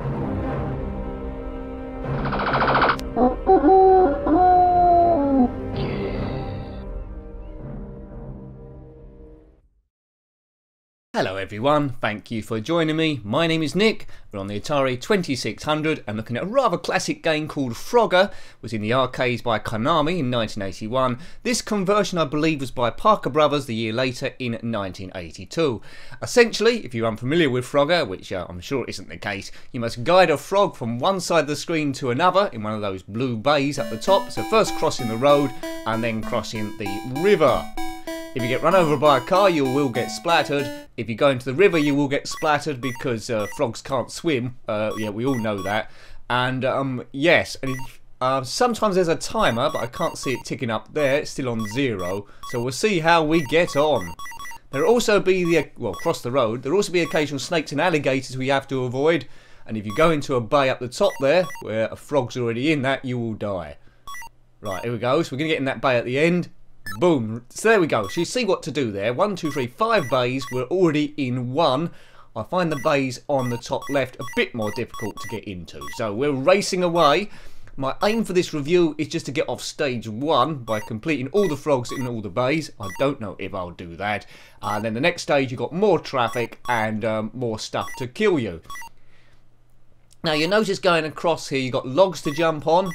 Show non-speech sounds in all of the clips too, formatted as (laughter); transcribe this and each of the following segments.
Hello everyone, thank you for joining me. My name is Nick. We're on the Atari 2600 and looking at a rather classic game called Frogger. was in the arcades by Konami in 1981. This conversion I believe was by Parker Brothers the year later in 1982. Essentially, if you're unfamiliar with Frogger, which uh, I'm sure isn't the case, you must guide a frog from one side of the screen to another in one of those blue bays at the top. So first crossing the road and then crossing the river. If you get run over by a car, you will get splattered. If you go into the river, you will get splattered because uh, frogs can't swim. Uh, yeah, we all know that. And um, yes, and uh, sometimes there's a timer, but I can't see it ticking up there. It's still on zero. So we'll see how we get on. There'll also be the, well, across the road, there'll also be occasional snakes and alligators we have to avoid. And if you go into a bay up the top there, where a frog's already in that, you will die. Right, here we go. So we're going to get in that bay at the end. Boom. So there we go. So you see what to do there. One, two, three, five bays. We're already in one. I find the bays on the top left a bit more difficult to get into. So we're racing away. My aim for this review is just to get off stage one by completing all the frogs in all the bays. I don't know if I'll do that. And uh, then the next stage you've got more traffic and um, more stuff to kill you. Now you notice going across here you've got logs to jump on.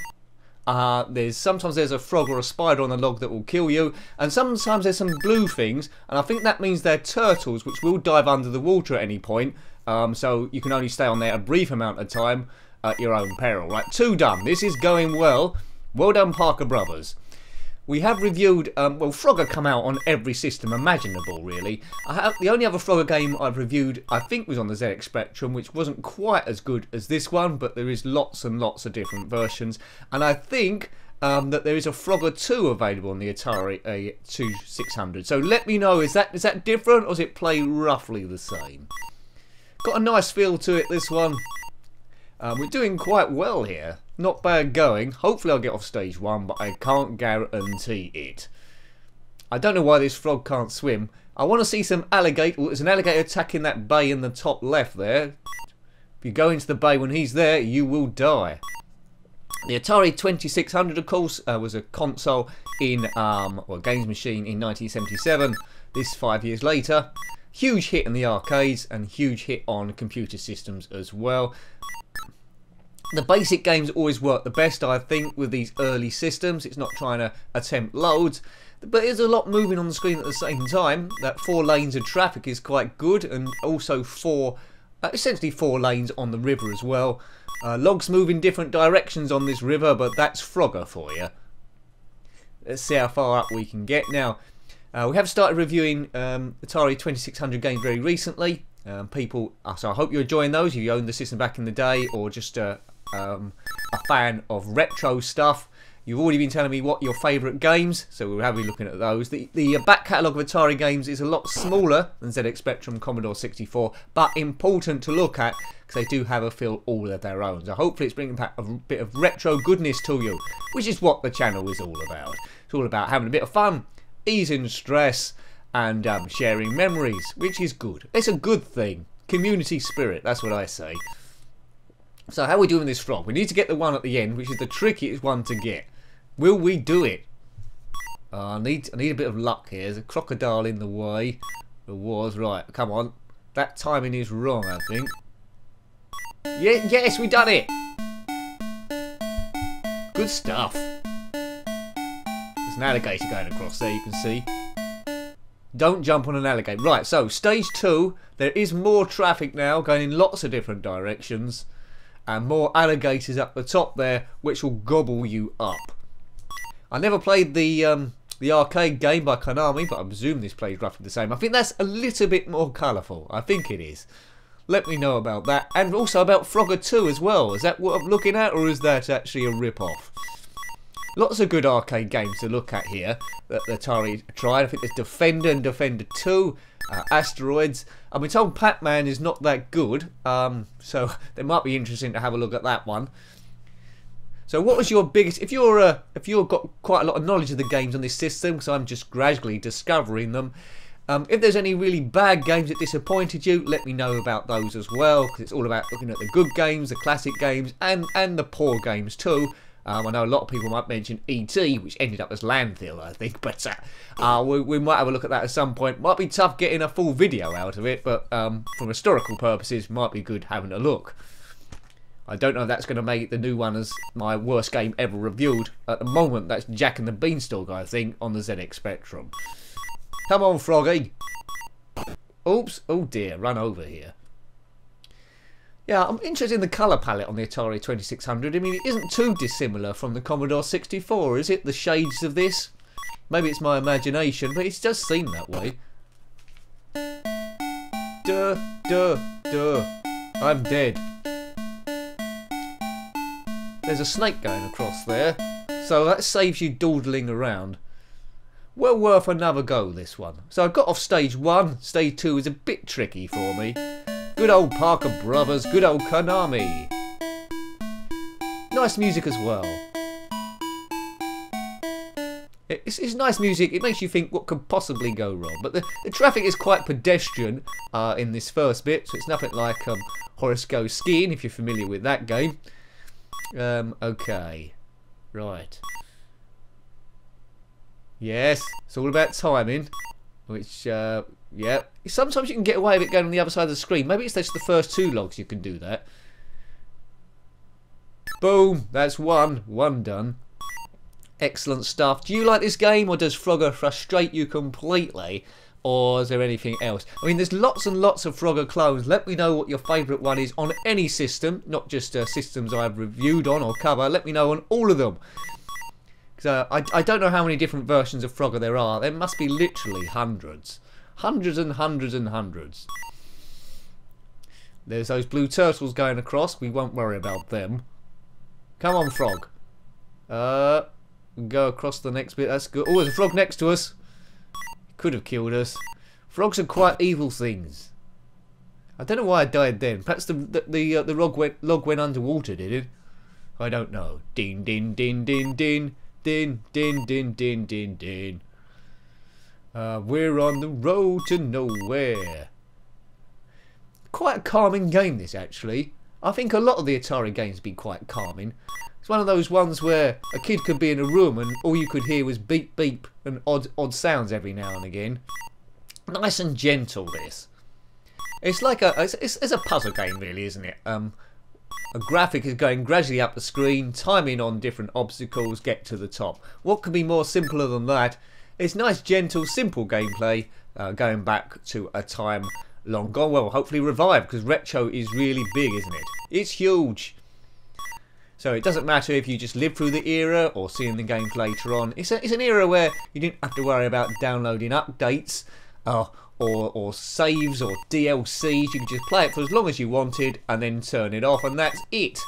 Uh, there's sometimes there's a frog or a spider on the log that will kill you, and sometimes there's some blue things, and I think that means they're turtles, which will dive under the water at any point. Um, so you can only stay on there a brief amount of time at your own peril. Right, two done. This is going well. Well done, Parker Brothers. We have reviewed, um, well, Frogger come out on every system imaginable, really. Have, the only other Frogger game I've reviewed, I think, was on the ZX Spectrum, which wasn't quite as good as this one, but there is lots and lots of different versions. And I think um, that there is a Frogger 2 available on the Atari A2600. So let me know, is that is that different, or does it play roughly the same? Got a nice feel to it, this one. Um, we're doing quite well here. Not bad going. Hopefully I'll get off stage one, but I can't guarantee it. I don't know why this frog can't swim. I want to see some alligator. There's an alligator attacking that bay in the top left there. If you go into the bay when he's there, you will die. The Atari 2600, of course, uh, was a console in, um, well, Games Machine in 1977. This five years later. Huge hit in the arcades and huge hit on computer systems as well. The basic games always work the best, I think, with these early systems. It's not trying to attempt loads, but there's a lot moving on the screen at the same time. That four lanes of traffic is quite good, and also four, uh, essentially four lanes on the river as well. Uh, logs move in different directions on this river, but that's Frogger for you. Let's see how far up we can get. Now, uh, we have started reviewing um, Atari 2600 games very recently. Um, people, so I hope you're enjoying those. If you owned the system back in the day, or just uh, um, a fan of retro stuff. You've already been telling me what your favourite games, so we'll have be looking at those. The, the back catalogue of Atari games is a lot smaller than ZX Spectrum Commodore 64, but important to look at because they do have a feel all of their own. So hopefully it's bringing back a bit of retro goodness to you, which is what the channel is all about. It's all about having a bit of fun, easing stress, and um, sharing memories, which is good. It's a good thing. Community spirit, that's what I say. So how are we doing this frog? We need to get the one at the end, which is the trickiest one to get. Will we do it? Uh, I need I need a bit of luck here. There's a crocodile in the way. There was. Right, come on. That timing is wrong, I think. Yeah, yes, we done it! Good stuff. There's an alligator going across there, you can see. Don't jump on an alligator. Right, so stage two. There is more traffic now, going in lots of different directions and more alligators up the top there which will gobble you up. I never played the um, the arcade game by Konami but I presume this plays roughly the same. I think that's a little bit more colourful. I think it is. Let me know about that and also about Frogger 2 as well. Is that what I'm looking at or is that actually a rip-off? Lots of good arcade games to look at here that Atari tried. I think there's Defender and Defender 2 uh, asteroids. I've been told Pac-Man is not that good, um, so (laughs) it might be interesting to have a look at that one. So, what was your biggest? If you're uh, if you've got quite a lot of knowledge of the games on this system, because I'm just gradually discovering them, Um, if there's any really bad games that disappointed you, let me know about those as well, because it's all about looking at the good games, the classic games, and, and the poor games too. Um, I know a lot of people might mention E.T., which ended up as Landfill, I think, (laughs) but uh, uh, we, we, might have a look at that at some point. Might be tough getting a full video out of it, but um, from historical purposes, might be good having a look. I don't know if that's going to make the new one as my worst game ever reviewed. At the moment, that's Jack and the Beanstalk, I think, on the ZX Spectrum. Come on, Froggy. Oops. Oh, dear. Run over here. Yeah, I'm interested in the colour palette on the Atari 2600. I mean, it isn't too dissimilar from the Commodore 64, is it? The shades of this? Maybe it's my imagination, but it does seem that way. Duh, duh, duh. I'm dead. There's a snake going across there, so that saves you dawdling around. Well worth another go, this one. So I got off stage one. Stage two is a bit tricky for me. Good old Parker Brothers, good old Konami. Nice music as well. It's, it's, nice music. It makes you think what could possibly go wrong. But the, the traffic is quite pedestrian uh, in this first bit, so it's nothing like um, Horace Goes Skiing, if you're familiar with that game. Um, okay. Right. Yes, it's all about timing. Which, uh, yeah. Sometimes you can get away with it going on the other side of the screen. Maybe it's just the first two logs you can do that. Boom, that's one. One done. Excellent stuff. Do you like this game or does Frogger frustrate you completely? Or is there anything else? I mean, there's lots and lots of Frogger clones. Let me know what your favourite one is on any system, not just uh, systems I've reviewed on or cover. Let me know on all of them. Because uh, I, I don't know how many different versions of Frogger there are. There must be literally hundreds. Hundreds and hundreds and hundreds. There's those blue turtles going across. We won't worry about them. Come on, frog. Uh, go across the next bit. That's good. Oh, there's a frog next to us. Could have killed us. Frogs are quite evil things. I don't know why I died then. Perhaps the the the, uh, the log went log went underwater, did it? I don't know. Ding, ding, ding, ding, din din din din din din din. Uh, we're on the road to nowhere. Quite a calming game, this actually. I think a lot of the Atari games have been quite calming. It's one of those ones where a kid could be in a room and all you could hear was beep beep and odd odd sounds every now and again. Nice and gentle this. It's like a it's, it's, it's a puzzle game really, isn't it? Um, a graphic is going gradually up the screen, timing on different obstacles, get to the top. What could be more simpler than that? It's nice, gentle, simple gameplay, uh, going back to a time long gone. Well, hopefully revived, because Retro is really big, isn't it? It's huge. So it doesn't matter if you just live through the era or seeing the games later on. It's, a, it's an era where you didn't have to worry about downloading updates uh, or, or saves or DLCs. You could just play it for as long as you wanted and then turn it off and that's it.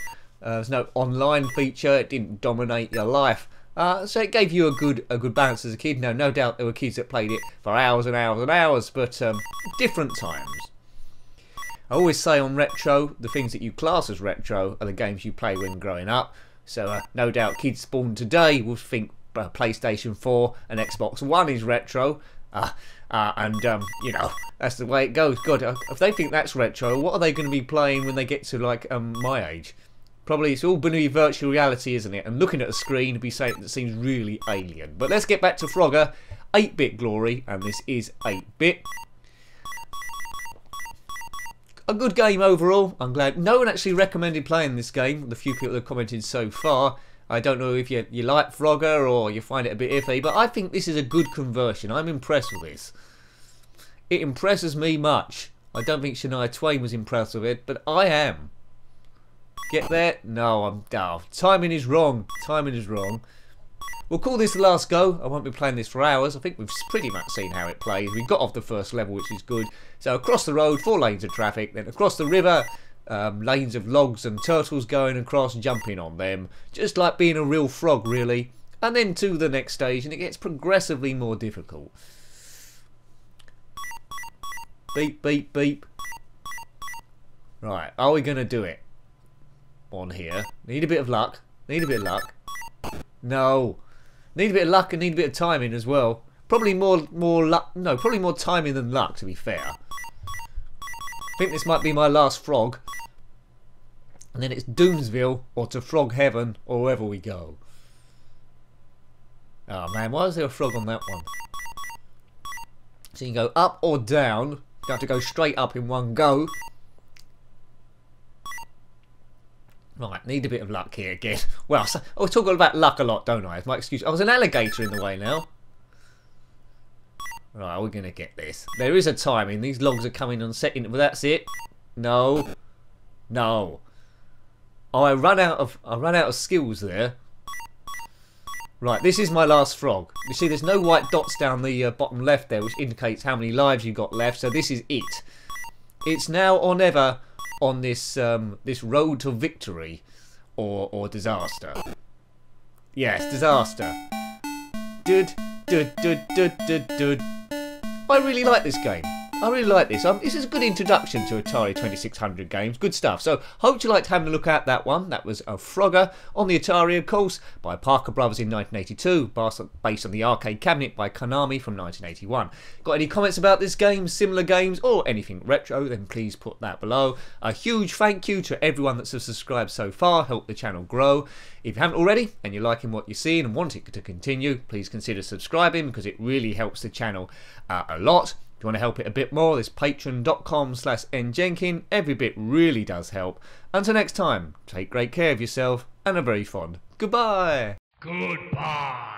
Uh, there's no online feature. It didn't dominate your life. Uh, so it gave you a good a good balance as a kid. Now, no doubt there were kids that played it for hours and hours and hours, but um, different times. I always say on retro, the things that you class as retro are the games you play when growing up. So uh, no doubt kids born today will think uh, PlayStation 4 and Xbox One is retro. Uh, and, um, you know, that's the way it goes. God, if they think that's retro, what are they going to be playing when they get to, like, um, my age? Probably it's all going to be virtual reality, isn't it? And looking at a screen would be something that seems really alien. But let's get back to Frogger. 8-bit glory, and this is 8-bit a good game overall. I'm glad. No one actually recommended playing this game. The few people that commented so far. I don't know if you, you like Frogger or you find it a bit iffy, but I think this is a good conversion. I'm impressed with this. It impresses me much. I don't think Shania Twain was impressed with it, but I am. Get there? No, I'm down. Timing is wrong. Timing is wrong. We'll call this the last go. I won't be playing this for hours. I think we've pretty much seen how it plays. We got off the first level, which is good. So across the road, four lanes of traffic. Then across the river, um, lanes of logs and turtles going across, jumping on them. Just like being a real frog, really. And then to the next stage, and it gets progressively more difficult. Beep, beep, beep. Right, are we going to do it? On here. Need a bit of luck. Need a bit of luck. No. Need a bit of luck and need a bit of timing as well. Probably more more luck. No, probably more timing than luck. To be fair, think this might be my last frog. And then it's Doomsville or to Frog Heaven or wherever we go. Oh man, why is there a frog on that one? So you can go up or down. You have to go straight up in one go. Right, need a bit of luck here again. (laughs) Well, I talk about luck a lot, don't I? It's my excuse. I was an alligator in the way now. Right, we're going to get this. There is a timing. These logs are coming on second. Well, that's it. No. No. Oh, I run out of I run out of skills there. Right, this is my last frog. You see, there's no white dots down the uh, bottom left there, which indicates how many lives you've got left. So this is it. It's now or never on this um, this road to victory or or disaster. Yes, disaster. Dud, dud, dud, dud, dud, dud. I really like this game. I really like this. Um, this is a good introduction to Atari 2600 games. Good stuff. So, hope you liked having a look at that one. That was a Frogger on the Atari, of course, by Parker Brothers in 1982, based on the arcade cabinet by Konami from 1981. Got any comments about this game, similar games, or anything retro, then please put that below. A huge thank you to everyone that's subscribed so far, helped the channel grow. If you haven't already and you're liking what you're seeing and want it to continue, please consider subscribing because it really helps the channel uh, a lot. If you want to help it a bit more, this patreon.com slash njenkin. Every bit really does help. Until next time, take great care of yourself and a very fond goodbye. Goodbye.